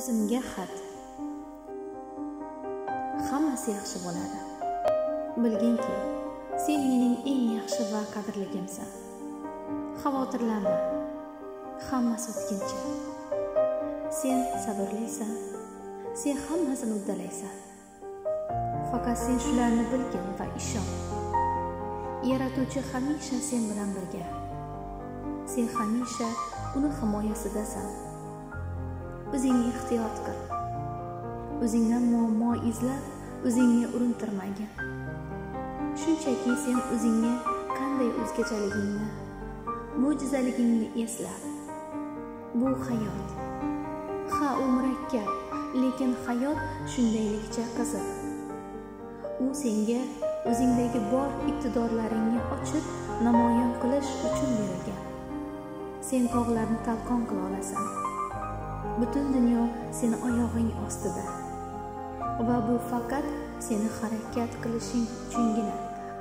o'zimga xat. Hammasi yaxshi bo'ladi. Bilginki sen mening eng yaxshi va qadrligimsan. Xavotirlanma. Hammasi o'tkinchi. Sen sabrlisan sen hammasini uddalaysan. Faqat sen shularni bilgin va ishon. Yaratuvchi hamisha sen bilan birga. Sen hamisha uni himoyasidasan. O'zingni ehtiyot qil. O'zingdan muammo izlab o'zingni urintirmagin. Shunchaki sen o'zingga qanday o'zgachaligingni mo'jizaligingni esla. Bu hayot. Ha u murakkab lekin hayot shundaylikcha qiziq. U senga o'zingdagi bor iqtidorlaringni ochib namoyon qilish uchun berilgan sen tog'larni talqon qila olasan. Butun dunyo seni oyog'ing ostida. Va bu faqat seni harakat qilishing uchungina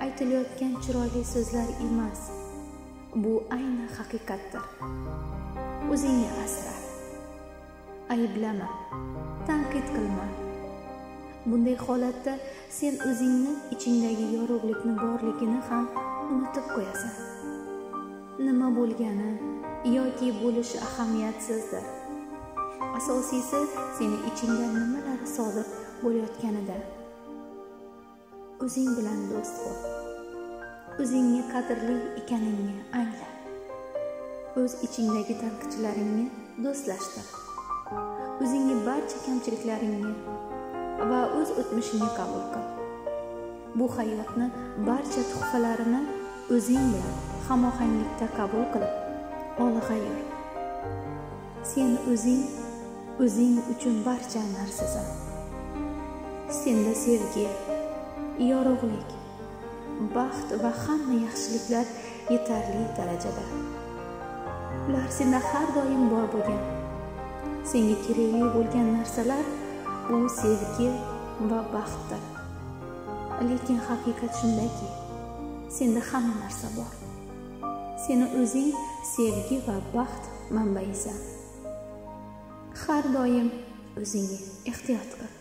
aytilayotgan chiroyli so'zlar emas. Bu ayni haqiqatdir. O'zingni asra. Ayblama tanqid qilma. Bunday holatda sen o'zingni ichingdagi yorug'likni borligini ham unutib qo'yasan. Nima bo'lgani yoki bo'lishi ahamiyatsizdir. Asosiysi seni ichingda nimalar sodir bo'layotganida. O'zing bilan do'st bo'l o'zingga qadrli ekaningni angla. O'z ichingdagi tanqidchilaringni do'stlashtir. O'zingni barcha kamchiliklaringni va o'z o'tmishingni qabul qil. Bu hayotni barcha tuhfalarini o'zing bilan hamohanglikda qabul qilib olg'a yur sen o'zing o'zing uchun barcha narsasan. Senda sevgi yorug'lik baxt va hamma yaxshiliklar yetarli darajada. Ular senda har doim bor bo'lgan. Senga kerakli bo'lgan narsalar bu sevgi va baxtdir. Lekin haqiqat shundaki senda hamma narsa bor. Seni o'zing sevgi va baxt manbaisan har doim o'zingga ehtiyot qil.